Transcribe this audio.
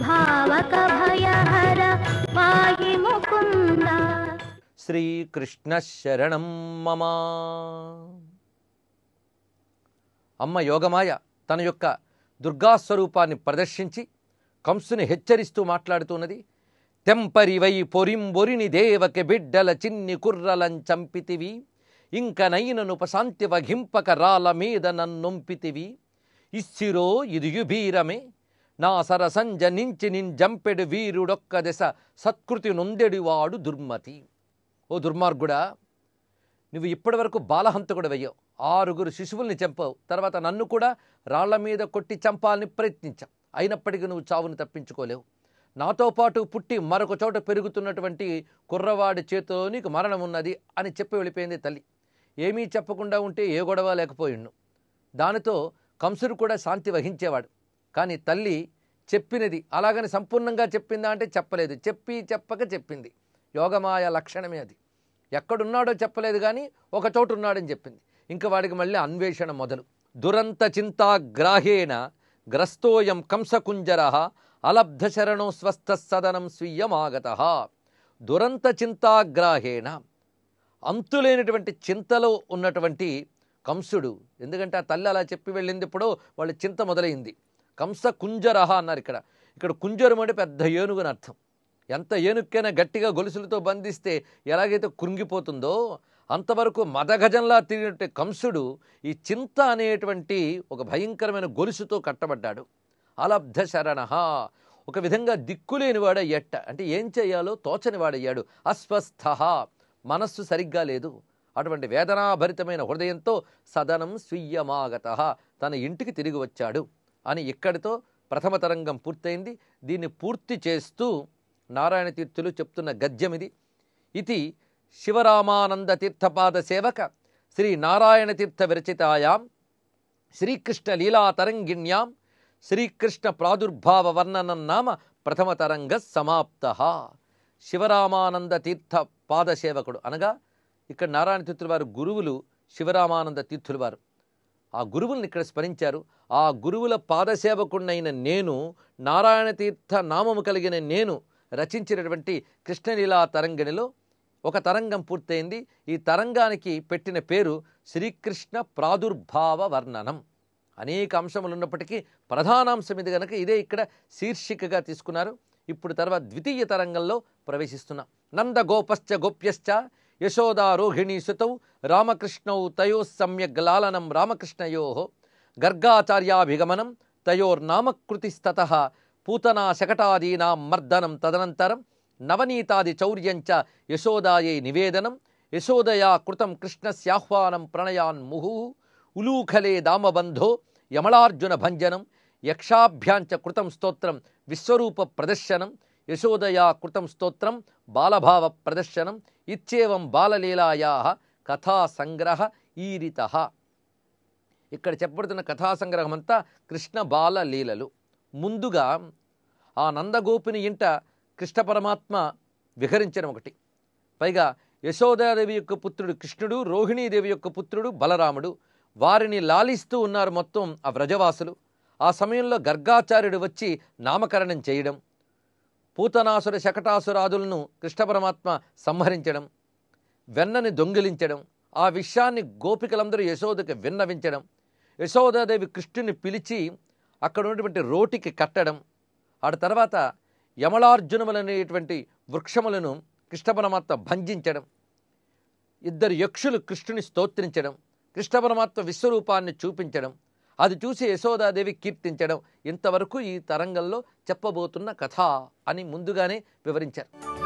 భావక భయహర పాహి ముకుంద శ్రీకృష్ణ శరణం మమ అమ్మ యోగమాయ తన యొక్క దుర్గాస్వరూపాన్ని ప్రదర్శించి కంసుని హెచ్చరిస్తూ మాట్లాడుతున్నది. తెంపరివై పొరింబొరిని దేవకి బిడ్డల చిన్ని కుర్రలం చంపితివి. ఇంక నైనను పశాంతి వహింపక రాల మీద నన్నొంపితివి. ఇస్సిరో ఇది యుభీరమే నా సరసంజ నించి నిన్ జంపెడు వీరుడొక్క దశ సత్కృతి నొందెడివాడు దుర్మతి. ఓ దుర్మార్గుడా నువ్వు ఇప్పటివరకు బాలహంతకుడు వెయ్యవు ఆరుగురు శిశువుల్ని చంపావు. తర్వాత నన్ను కూడా రాళ్ళ మీద కొట్టి చంపాలని ప్రయత్నించావు. అయినప్పటికీ నువ్వు చావును తప్పించుకోలేవు. నాతో పాటు పుట్టి మరొక చోట పెరుగుతున్నటువంటి కుర్రవాడి చేతిలో నీకు మరణం ఉన్నది అని చెప్పి వెళ్ళిపోయింది తల్లి. ఏమీ చెప్పకుండా ఉంటే ఏ గొడవ లేకపోయిండు. దానితో కంసుడు కూడా శాంతి వహించేవాడు. కానీ తల్లి చెప్పినది అలాగని సంపూర్ణంగా చెప్పిందా అంటే చెప్పలేదు. చెప్పి చెప్పక చెప్పింది. యోగమాయ లక్షణమే అది. ఎక్కడున్నాడో చెప్పలేదు కానీ ఒక చోటు ఉన్నాడని చెప్పింది. ఇంకా వాడికి మళ్ళీ అన్వేషణ మొదలు. దురంత చింతాగ్రాహేణ గ్రస్తోయం కంసకుంజర అలబ్ధశరణో స్వస్థ సదనం స్వీయమాగత. దురంత చింతాగ్రాహేణ. అంతులేనటువంటి చింతలో ఉన్నటువంటి కంసుడు. ఎందుకంటే ఆ తల్లి అలా చెప్పి వెళ్ళింది ఇప్పుడు వాళ్ళ చింత మొదలైంది. కంస కుంజరహ అన్నారు ఇక్కడ. ఇక్కడ కుంజరం అంటే పెద్ద ఏనుగుని అర్థం. ఎంత ఏనుక్కైనా గట్టిగా గొలుసులతో బంధిస్తే ఎలాగైతే కృంగిపోతుందో అంతవరకు మదగజంలా తిరిగినట్టు కంసుడు ఈ చింత అనేటువంటి ఒక భయంకరమైన గొలుసుతో కట్టబడ్డాడు. అలబ్ధ శరణ ఒక విధంగా దిక్కులేని వాడయ్యట్ట అంటే ఏం చేయాలో తోచని వాడయ్యాడు అస్వస్థ. మనస్సు సరిగ్గా లేదు. అటువంటి వేదనాభరితమైన హృదయంతో సదనం స్వీయమాగత. తన ఇంటికి తిరిగి వచ్చాడు. అని ఇక్కడితో ప్రథమ తరంగం పూర్తయింది. దీన్ని పూర్తి చేస్తూ నారాయణ తీర్థులు చెప్తున్న గద్యం ఇది. ఇది శివరామానంద తీర్థపాద సేవక శ్రీ నారాయణ తీర్థ విరచితాయాం శ్రీకృష్ణ లీలా తరంగిణ్యాం శ్రీకృష్ణ ప్రాదుర్భావ వర్ణనం నామ ప్రథమ తరంగ సమాప్త. శివరామానంద తీర్థ పాదసేవకుడు అనగా ఇక్కడ నారాయణ తీర్థుల వారు గురువులు శివరామానంద తీర్థుల వారు. ఆ గురువులను ఇక్కడ స్మరించారు. ఆ గురువుల పాదసేవకుండైన నేను నారాయణ తీర్థ నామము కలిగిన నేను రచించినటువంటి కృష్ణలీలా తరంగిణిలో ఒక తరంగం పూర్తయింది. ఈ తరంగానికి పెట్టిన పేరు శ్రీకృష్ణ ప్రాదుర్భావ వర్ణనం. అనేక అంశములు ఉన్నప్పటికీ ప్రధానాంశం ఇది కనుక ఇదే ఇక్కడ శీర్షికగా తీసుకున్నారు. ఇప్పుడు తర్వాత ద్వితీయ తరంగంలో ప్రవేశిస్తున్నాం. నందగోపశ్చ గోప్యశ్చ యశోదా రోహిణీ సుతౌ రామకృష్ణౌ తయో సమ్యక్ లాలనం రామకృష్ణయో గర్గాచార్యాభిగమనం తయోర్నామకృతిస్తత పూతనా శకటాదీనా మర్దనం తదనంతరం నవనీతాది చౌర్యంచ యశోదాయై నివేదనం యశోదయా కృతం కృష్ణస్యాహ్వానం ప్రణయాన్ ముహు ఉలూఖలే దామబంధో యమళార్జున భంజనం యక్షాభ్యాంచ కృతం స్తోత్రం విశ్వరూప ప్రదర్శనం యశోదయా కృతం స్తోత్రం బాలభావ ప్రదర్శనం ఇచ్చేవం బాలలీలాయా కథా సంగ్రహ ఈరిత. ఇక్కడ చెప్పబడుతున్న కథాసంగ్రహం అంతా కృష్ణ బాల లీలలు ముందుగా ఆ నందగోపుని ఇంట కృష్ణ పరమాత్మ విహరించడం ఒకటి. పైగా యశోదాదేవి యొక్క పుత్రుడు కృష్ణుడు రోహిణీదేవి యొక్క పుత్రుడు బలరాముడు వారిని లాలిస్తూ ఉన్నారు మొత్తం ఆ వ్రజవాసులు. ఆ సమయంలో గర్గాచార్యుడు వచ్చి నామకరణం చేయడం. పూతనాసుర శకటాసురాదులను కృష్ణ పరమాత్మ సంహరించడం వెన్నని దొంగిలించడం ఆ విషయాన్ని గోపికలందరూ యశోదకి విన్నవించడం యశోదాదేవి కృష్ణుని పిలిచి అక్కడ ఉన్నటువంటి రోటికి కట్టడం ఆ తర్వాత యమలార్జునములనేటువంటి వృక్షములను కృష్ణ పరమాత్మ భంజించడం ఇద్దరు యక్షులు కృష్ణుని స్తోత్రించడం కృష్ణ పరమాత్మ విశ్వరూపాన్ని చూపించడం అది చూసి యశోదాదేవి కీర్తించడం ఇంతవరకు ఈ తరంగంలో చెప్పబోతున్న కథ అని ముందుగానే వివరించారు.